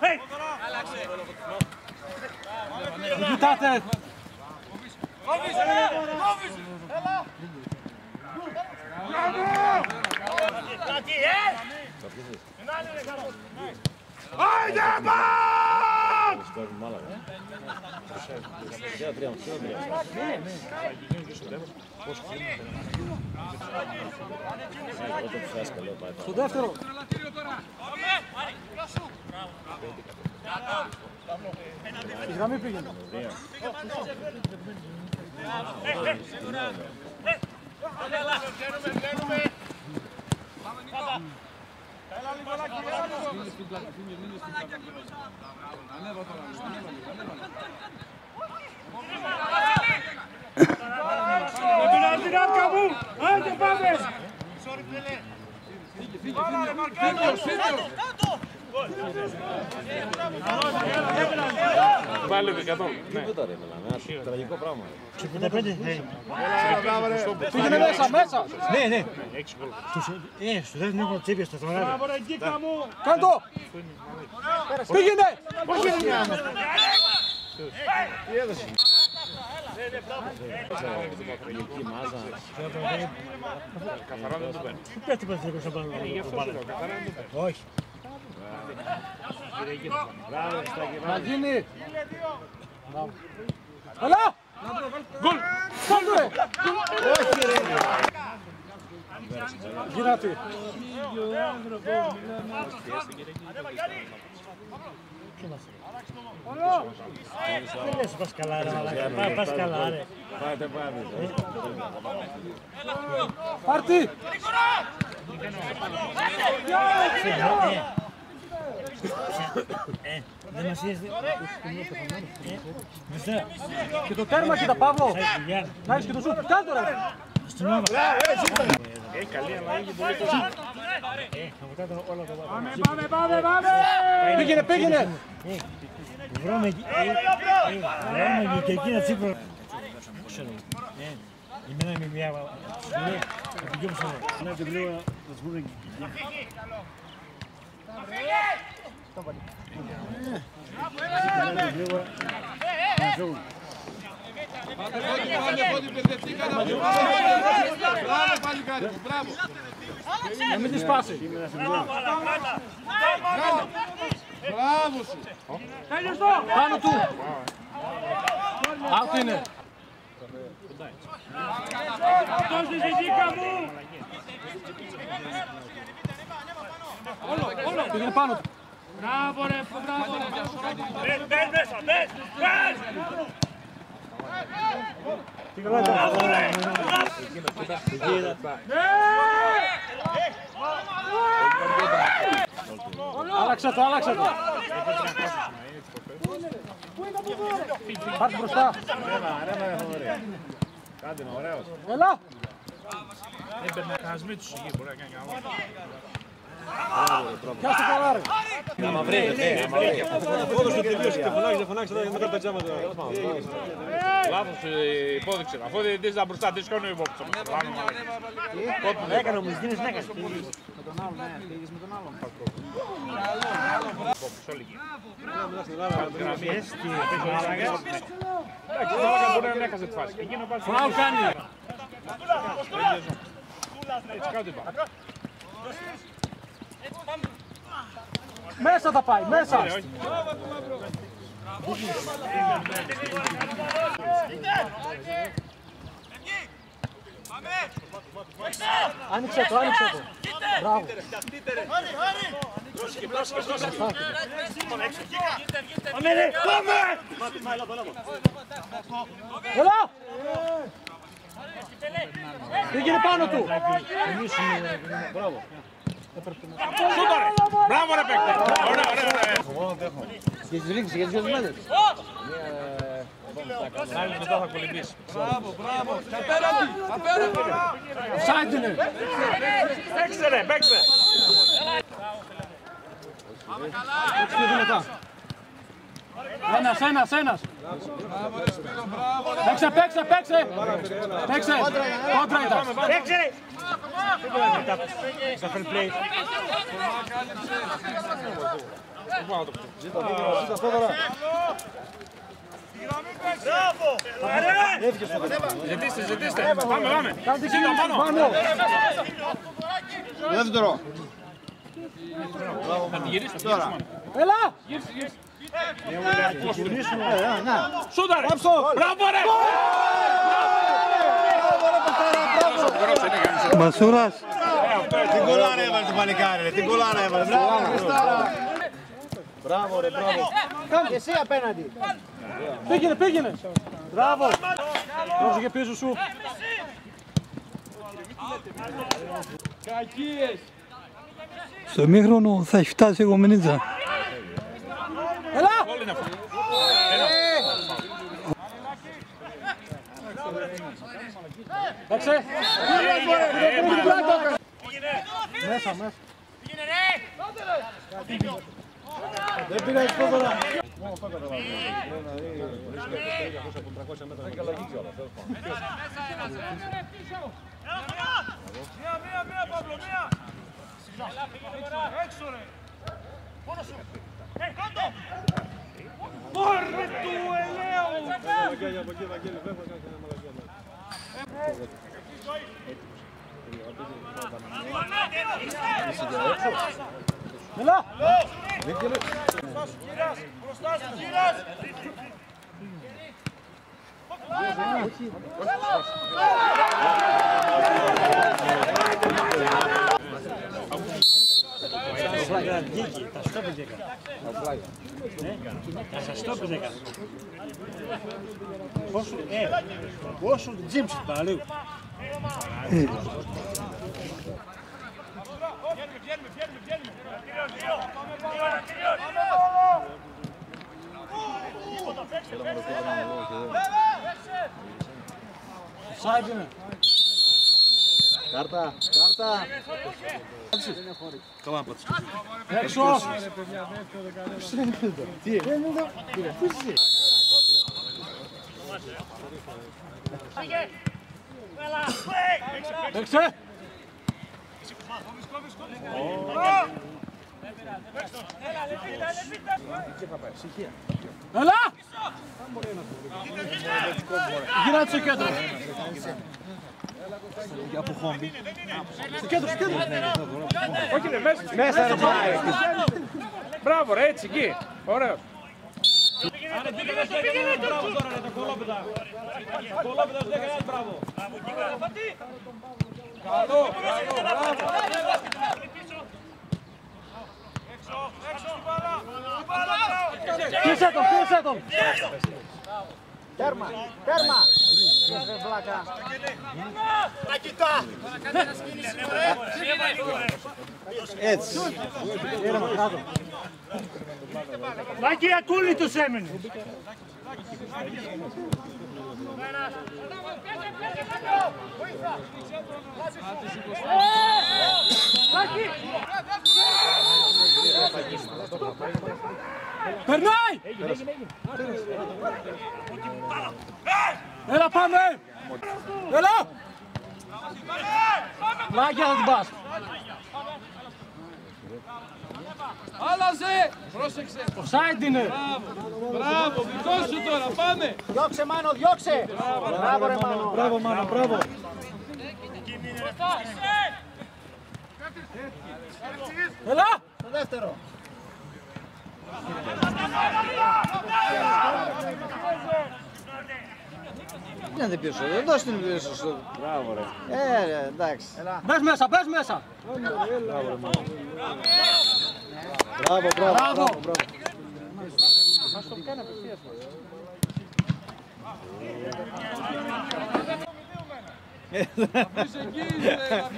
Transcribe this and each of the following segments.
Hej! Rezultaty! Mówisz, mówisz! Brawo! Μην κοιτάτε! Στο δεύτερο. Η γραμμή πήγαινε. Με πειράζει την άρκα μου! Άντε πάμε! Βάλε 100. Ναι. Τίποτα ρε μιλάμε, ένα τραγικό πράγμα. Πήγαινε μέσα, μέσα. Ναι, ναι. Στους, ε, στους δεν έχω τσίπια στο στραβάδι. Μπράβο ρε Γκίκα μου! Κάντο! Πήγαινε! Τραγική μάζα. Καθαρά δεν το παίρνει. Πού πέφτει παθητικό σαν πάνω Γι' από αυτό το σου λέω, μπάλα. καθαρά δεν το παίρνει. Όχι. Μπράβο, Στάκη, Να μπράβο. γίνει! Έλα! Γκολ! Κάντο ρε! Γύρατε. Δεν λες πας καλά ρε μαλάκα. Πά- Πας καλά ρε. Πάτε, πάτε. Πάρτι! Ε, δεν μας είδες. Ε, Μισά. Και το τέρμα κοίτα Παύλο! Σαν δουλειά. Να έχεις και το σουτ. Κάντο ρε! Στον Νόβα. Έχει καλή αλλά έχει πολύ το σουτ. Ε, θα βουτάτε όλα τα Πάμε, πάμε, πάμε, πάμε! Πήγαινε, πήγαινε! Βρώμε εκεί. ε, ε, Βρώμε και εκεί να τσίπρο. Ξέρω. Ε, Εμένα με μια σχολή, θα πηγαίνω στο να την πλέον να σου πούνε Να μην τη σπάσει. Τέλειωσε το! Πάνω του! Out είναι. Αυτός είναι η Γκίκα μου! Πήγαινε πάνω του. Μπράβο ρε, μπράβο ρε! Μπες, μπες μέσα, μπες! Μπες! Άλλαξε το, άλλαξε το. Πάρτε μπροστά. Ρέμα, ρέμα, ρε φοβερή. Κάντε με, ωραίος. Έλα. Έμπαιρνε κανένας μύτους εκεί, μπορεί να κάνει κανένα. Πιάστε το λάρι. Άμα βρείτε, ναι, άμα βρείτε. Πόδος το τελείωσε και φωνάξει, δεν φωνάξει, δεν κάνει τα τζάμα τώρα. Λάθος ε, υπόδειξε. Αφού δεν δεις τα μπροστά, δεν σκόνου υπόψη. Έκανε όμως, δίνεις να έκανες. Πιες τη Εντάξει, τώρα μπορεί να μην έχασε τη φάση. Εκείνο πάλι Φράου κάνει. έτσι κάτω είπα. Μέσα θα πάει, μέσα. Όχι. Άνοιξε το, άνοιξε το. Μπράβο. Πάμε ρε, πάμε! Έλα. Πήγαινε πάνω του. Σούταρε! Μπράβο ρε παίκτε! Ωραία, ωραία, ωραία. Και τις ρίξε, γιατί τις μένες. Άλλη μετά θα κολυμπήσει. Offside είναι. Παίξτε ρε, παίξτε! Έτσι πιο δυνατά. Ένας, ένας, ένας. Παίξε, παίξε, παίξε. Παίξε. Κόντρα ήταν. Έξε! Στα fair play. Μπράβο! Ζητήστε, ζητήστε. Πάμε, πάμε. Σύντομα, πάνω. Δεύτερο. Θα τη γυρίσουμε. Τώρα. Έλα. Σούταρε. Μπράβο, ρε. Μασούρας. Την κολάρα έβαλε το πανικάρι, ρε. Την κολάρα έβαλε. Μπράβο, ρε. Κάνε. Εσύ απέναντι. Πήγαινε, πήγαινε. Μπράβο. Πρόσεχε πίσω σου. Στο ημίχρονο θα έχει φτάσει εγώ Μενίτσα. Έλα. Γκολ είναι αυτό. Παίξε. Μέσα, μέσα. Δεν πειράζει τώρα. Μία, μία, μία, Παύλο, μία! Έξω, ρε! Μόνο σου! Ε, κάτω! Ωρε του ελαίου! Έλα. Γύρας, μπροστά σου, γύρας! Βγήκε, τα στο πήγε. Τα σας το πήγε. Πόσο, ε, πόσο τζίμψεις παραλίγο. Βγαίνουμε, βγαίνουμε, βγαίνουμε, βγαίνουμε! Κυρίως, δύο! Κυρίως, κυρίως! Τίποτα, παίξε, παίξε! Παίξε! Σάιντ είναι. Κάρτα, κάρτα. Έξω. Πήγε! Έλα! Παίξε. Έλα. Γυρά στο κέντρο. Στο κέντρο, στο κέντρο. Όχι, είναι μέσα. Μέσα, ρε, Μπράβο, ρε, έτσι, εκεί. Ωραίο. Έξω, έξω στην μπάλα! Στην μπάλα, μπράβο! Πίσε τον, πίσε τον. Τέρμα, τέρμα. Έτσι. Λάκη, ακούλη τους έμεινε! Περνάει. Έλα πάμε. Έλα. Λάκια θα την πας. Άλλαζε. Πρόσεξε. Offside είναι. Μπράβο, δικός σου τώρα, πάμε. Διώξε, Μάνο, διώξε. Μπράβο, ρε, Μάνο. Μπράβο, Μάνο, μπράβο. Έλα. Το δεύτερο. Δεν πίσω, δεν δώσει την πίσω σου. Μπράβο, ρε. Ε, ρε, εντάξει. Μπες μέσα, μπες μέσα. Μπράβο, μπράβο, Μπράβο. μπράβο, μπράβο.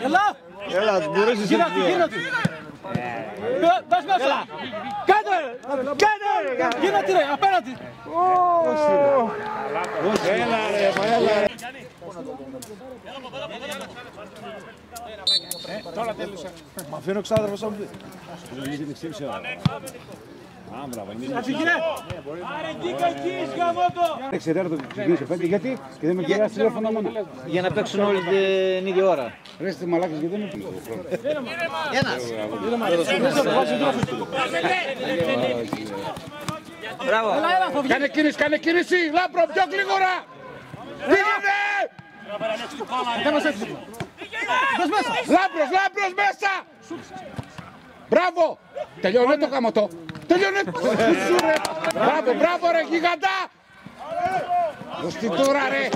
Έλα. Έλα, μπορείς εσύ Γύρω του, δύο. γύρω τους. Μπε- Μπες μέσα. Κάνε. Κάνε. Γύρω του ρε, απέναντι. Έλα, ρε, μα έλα, ρε. Μ' αφήνω ξάδερφος να μου πει. Έξι τέταρτο ξεκίνησε πέντε, γιατί; Και δεν με πειράζει τηλέφωνο μόνο. Για να παίξουν όλη την ίδια ώρα. Ρε στη μαλάκες γιατί δεν με πειράζει. Μπράβο. Κάνε κίνηση, κάνε κίνηση. Λάμπρο, πιο γλίγορα. Πήγαινε. Λάμπρος, λάμπρος μέσα. Μπράβο. Τελειώνε το καμωτό. Τελειώνε. Σου, ρε. Μπράβο, μπράβο ρε γιγαντά. Δώσ' την τώρα ρε.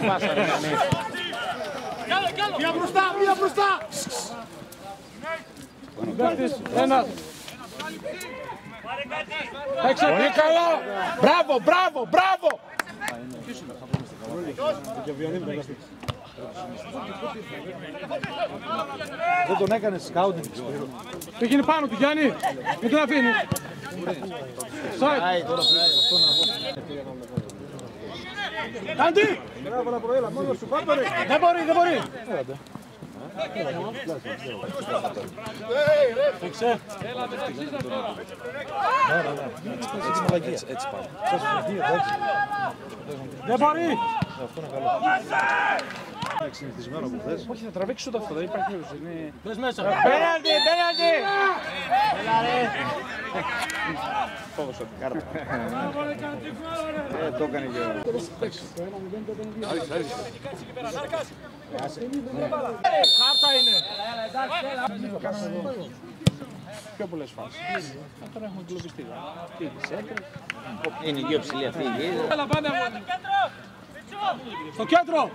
Μία μπροστά, μία μπροστά. Πολύ καλό. Μπράβο, μπράβο, μπράβο. Δεν τον έκανε σκάουτινγκ. Πήγαινε πάνω του Γιάννη. Μην τον αφήνει. Κάντι! Δεν μπορεί, δεν μπορεί. Δεν μπορεί. Όχι, θα τραβήξει ούτε αυτό. Δεν υπάρχει περίπτωση. Είναι... Πες μέσα. Πέναλτι, πέναλτι. Φόβος ότι κάρτα. Ε, το έκανε και ο... Χάρτα είναι. Πιο πολλές φάσεις. Α, Τώρα έχουμε κλωβιστεί. Τι, τις έκρες. Είναι η πιο ψηλή αυτή η γη. Στο κέντρο.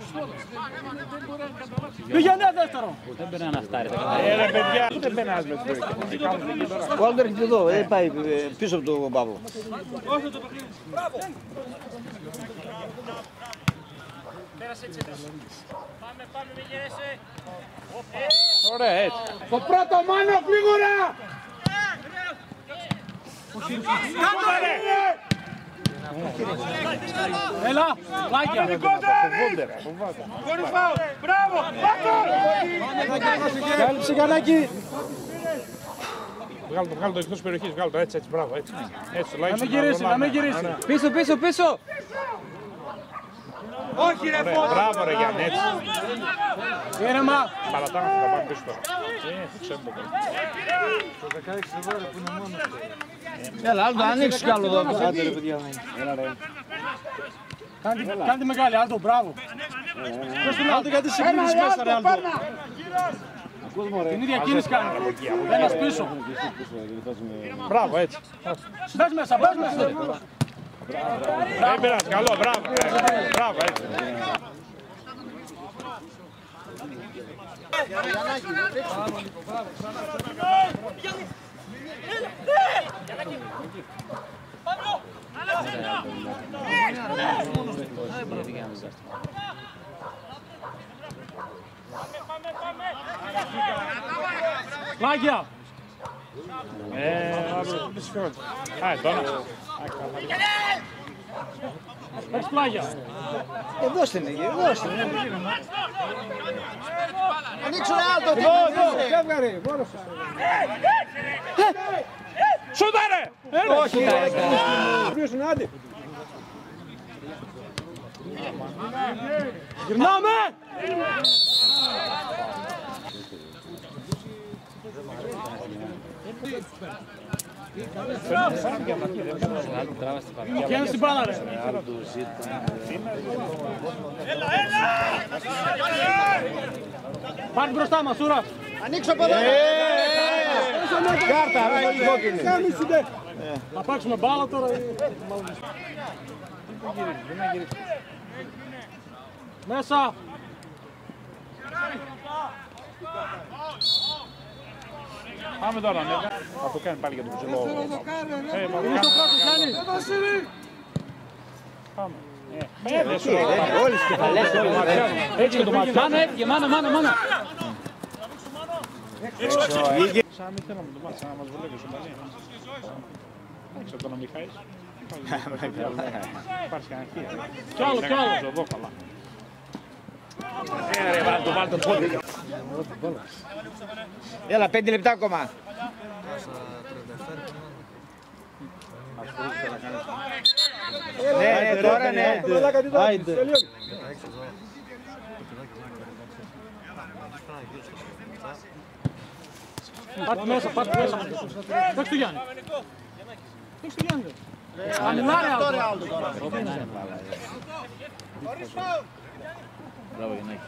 Πήγαινε δεύτερο. Ε, ρε παιδιά. Ούτε μπαίνει ένας με τις περιοχές. Τι κάνουν εκεί τώρα. Ο Άλμπερ είναι εδώ, ε, πάει ε, πίσω από τον Παύλο. Ωραία, έτσι. Το πρώτο μάνο, γλίγορα. Έλα, λάκια. Κάλυψε κανάκι. Βγάλω το, βγάλω το εκτός περιοχής, βγάλω το έτσι, έτσι, μπράβο, έτσι. Έτσι, Να τουλάχιστον. μην γυρίσει, να μην γυρίσει. Πίσω, πίσω, πίσω. Ωραία, μπράβο ρε Γιάννη, έτσι. Ήρεμα. Παρατάμε θα τα πάμε πίσω τώρα. Ε, δεν ξέρω το κάνω. Έλα, άλλο ανοίξει κι άλλο εδώ. Άντε ρε παιδιά. Κάντε κάντε μεγάλη, Άλτο, μπράβο. Πες τον Άλτο γιατί συγκρίνεις μέσα, ρε Άλτο. Την ίδια κίνηση κάνεις. Ένας πίσω. Μπράβο, έτσι. Μπες μέσα, μπες μέσα. Δεν πειράζει, καλό, μπράβο. ε, Μπράβο, έτσι. Λάκια. Ε, δεν συγχωρώ. Α, τώρα. Παίξ πλάγια. Ε, δώστε την εκεί, δώστε την. Ανοίξω ρε Άλτο, τι Φεύγαρε, μπόρεσε. Σούταρε! Όχι, ρε. Πίσω, άντε. Γυρνάμε! Πιάνε στην μπάλα ρε. Πάρτε μπροστά μας, Ούρα. Ανοίξω από εδώ. Κάρτα, ρε, Θα παίξουμε μπάλα τώρα. ή- Μέσα. Πάμε τώρα, ναι. Θα το κάνει πάλι για τον ψηλό. Ε, μα Είναι στο πρώτο, Γιάννη. Πάμε. Ε, δεν σου λέω. Όλες τις κεφαλές, όλες. Έτσι και το μάτι. Μάνα έφυγε, μάνα, μάνα, μάνα. Σαν μην θέλαμε το μάτι, σαν να μας βολεύει ο Σομπανί. Δεν ξέρω το να μην χάεις. Υπάρχει κανένα χείο. Κι άλλο, κι άλλο. Εδώ καλά. Ε, ρε, βάλ' το, βάλ' το πόδι. Έλα, πέντε λεπτά ακόμα. Ναι, ναι, τώρα ναι. Άιντε. Πάρτε μέσα, πάρτε μέσα. Παίξ' του Γιάννη. Παίξ' του Γιάννη. Αμιλά ρε Άλτο. Μπράβο Γιαννάκη.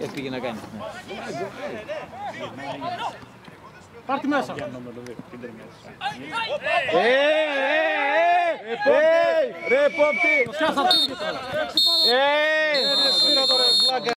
Ε, πήγε να κάνει. Πάρτε μέσα. Ε, ε, ε, ρε πόπτη.